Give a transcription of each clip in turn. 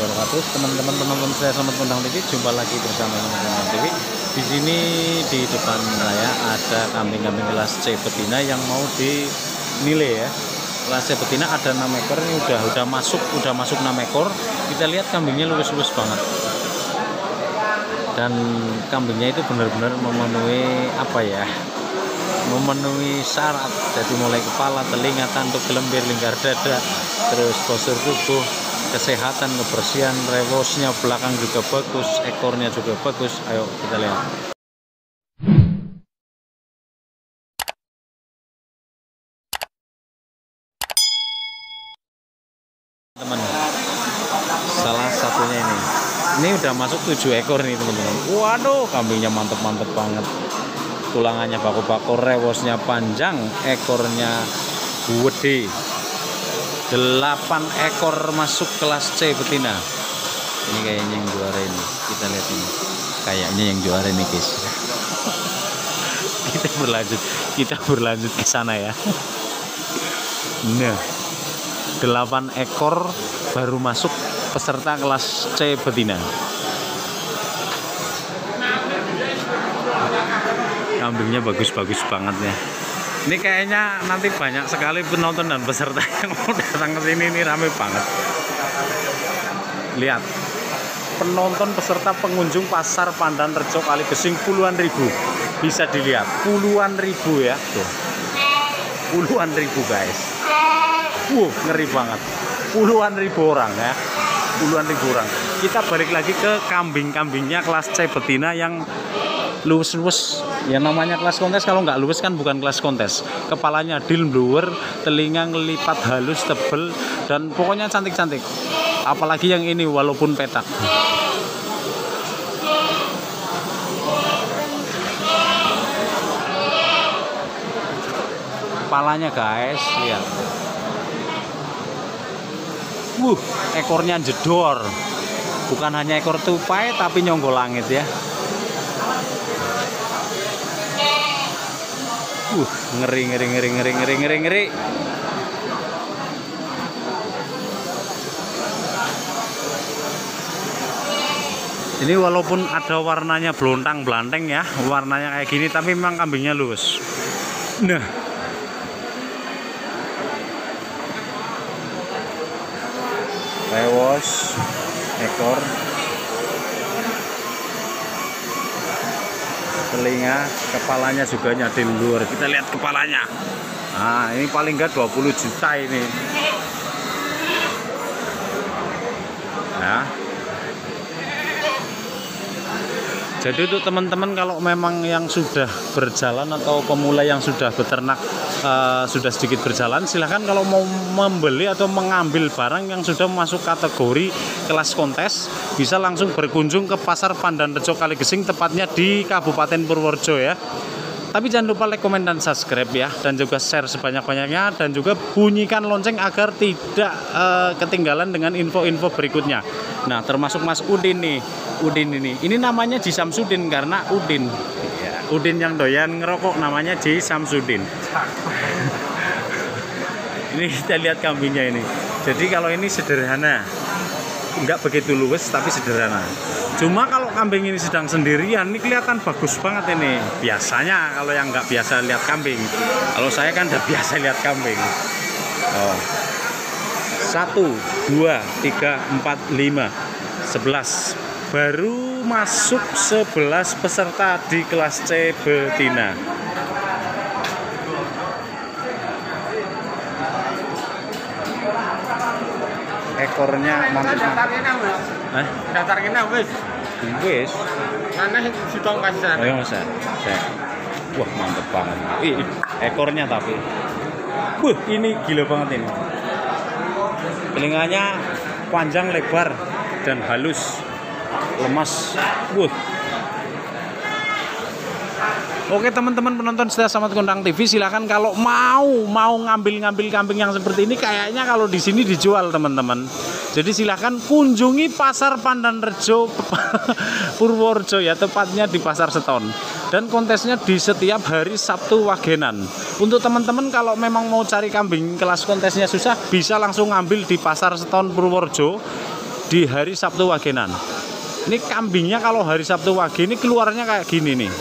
wabarakatuh. Teman-teman penonton saya Selamat Kondang TV, jumpa lagi bersama Kondang TV. Di sini di depan saya ada kambing-kambing kelas C betina yang mau dinilai ya. Kelas C betina ada 6 ekor ini udah udah masuk, udah masuk 6 ekor. Kita lihat kambingnya lurus-lurus banget. Dan kambingnya itu benar-benar memenuhi apa ya? memenuhi syarat jadi mulai kepala, telinga, tanduk, gelembir, lingkar dada terus postur tubuh kesehatan, kebersihan, rewosnya belakang juga bagus, ekornya juga bagus. Ayo kita lihat. Teman salah satunya ini. Ini udah masuk 7 ekor nih teman-teman. Waduh kambingnya mantep-mantep banget. Tulangannya baku-baku rewosnya panjang ekornya gede 8 ekor masuk kelas C betina. Ini kayaknya yang juara ini. Kita lihat ini. Kayaknya yang juara ini guys. Kita berlanjut. Kita berlanjut ke sana ya. Nah 8 ekor baru masuk peserta kelas C betina. Kambingnya bagus-bagus banget ya ini kayaknya nanti banyak sekali penonton dan peserta yang mau datang ke sini. Ini rame banget. Lihat. Penonton peserta pengunjung pasar Pandan Rejo Kali Gesing puluhan ribu. Bisa dilihat. Puluhan ribu ya. Tuh. Puluhan ribu guys. Wow ngeri banget. Puluhan ribu orang ya. Puluhan ribu orang. Kita balik lagi ke kambing-kambingnya kelas C betina yang luwes-luwes ya namanya kelas kontes kalau nggak luwes kan bukan kelas kontes. Kepalanya dil blower telinga ngelipat halus tebel dan pokoknya cantik-cantik. Apalagi yang ini walaupun petak. Kepalanya guys lihat. Wuh, ekornya jedor. Bukan hanya ekor tupai tapi nyonggol langit ya. Uh, ngeri ngeri ngeri ngeri ngeri ngeri ngeri. Ini walaupun ada warnanya belontang belanteng ya, warnanya kayak gini tapi memang kambingnya luwes. Nah, rewos ekor telinga kepalanya juga nyadin luar. Kita lihat kepalanya. Nah ini paling enggak 20 juta ini. Ya. Jadi untuk teman-teman kalau memang yang sudah berjalan atau pemula yang sudah beternak uh, sudah sedikit berjalan silahkan kalau mau membeli atau mengambil barang yang sudah masuk kategori kelas kontes bisa langsung berkunjung ke pasar Pandan Rejo Kaligesing tepatnya di Kabupaten Purworejo ya. Tapi jangan lupa like, komen, dan subscribe ya dan juga share sebanyak-banyaknya dan juga bunyikan lonceng agar tidak uh, ketinggalan dengan info-info berikutnya. Nah termasuk Mas Udin nih Udin ini. Ini namanya Ji Samsudin karena Udin. Udin yang doyan ngerokok namanya Ji Samsudin ini kita lihat kambingnya ini. Jadi kalau ini sederhana. Nggak begitu luwes tapi sederhana. Cuma kalau kambing ini sedang sendirian ini kelihatan bagus banget ini. Biasanya kalau yang nggak biasa lihat kambing. Kalau saya kan udah biasa lihat kambing. Oh. satu dua tiga empat lima sebelas. Baru masuk sebelas peserta di kelas C betina ekornya mantap Hah? Daftar kena wis. Wis. Mana sitong kasar. Oh, iya, Mas. Saya. Wah, mantep banget. Ih, ekornya tapi. Wah, ini gila banget ini. Telinganya panjang lebar dan halus. Lemas. Wah. Oke teman-teman penonton setia Selamat Kondang TV silahkan kalau mau mau ngambil-ngambil kambing yang seperti ini kayaknya kalau di sini dijual teman-teman. Jadi silahkan kunjungi pasar Pandan Rejo Purworejo ya tepatnya di Pasar Seton. Dan kontesnya di setiap hari Sabtu Wagenan. Untuk teman-teman kalau memang mau cari kambing kelas kontesnya susah bisa langsung ngambil di Pasar Seton Purworejo di hari Sabtu Wagenan. Ini kambingnya kalau hari Sabtu Wage ini keluarnya kayak gini nih.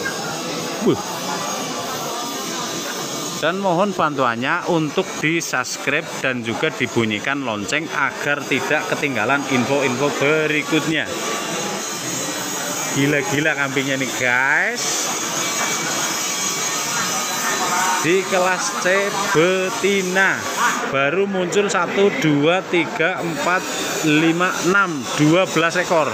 Dan mohon bantuannya untuk di subscribe dan juga dibunyikan lonceng agar tidak ketinggalan info-info berikutnya. Gila-gila kambingnya nih guys. Di kelas C betina baru muncul 1 2 3 4 5 6 12 ekor.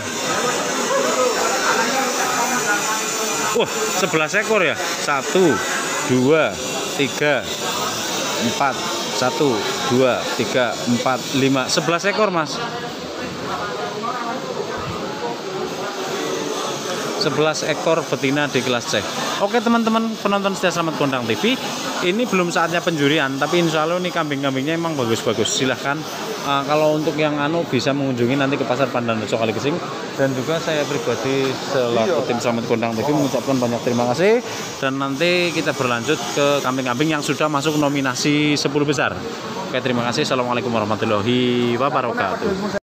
Wah, 11 ekor ya. 1 2 3 4 1 2 3 4 5 11 ekor, Mas. 11 ekor betina di kelas C. Oke teman-teman penonton setia Selamat Kondang TV, ini belum saatnya penjurian, tapi insya Allah ini kambing-kambingnya emang bagus-bagus. Silahkan uh, kalau untuk yang anu bisa mengunjungi nanti ke pasar Pandan Rejo Kaligesing dan juga saya pribadi selaku tim Selamat Kondang TV mengucapkan banyak terima kasih dan nanti kita berlanjut ke kambing-kambing yang sudah masuk nominasi 10 besar. Oke terima kasih. Assalamualaikum warahmatullahi wabarakatuh.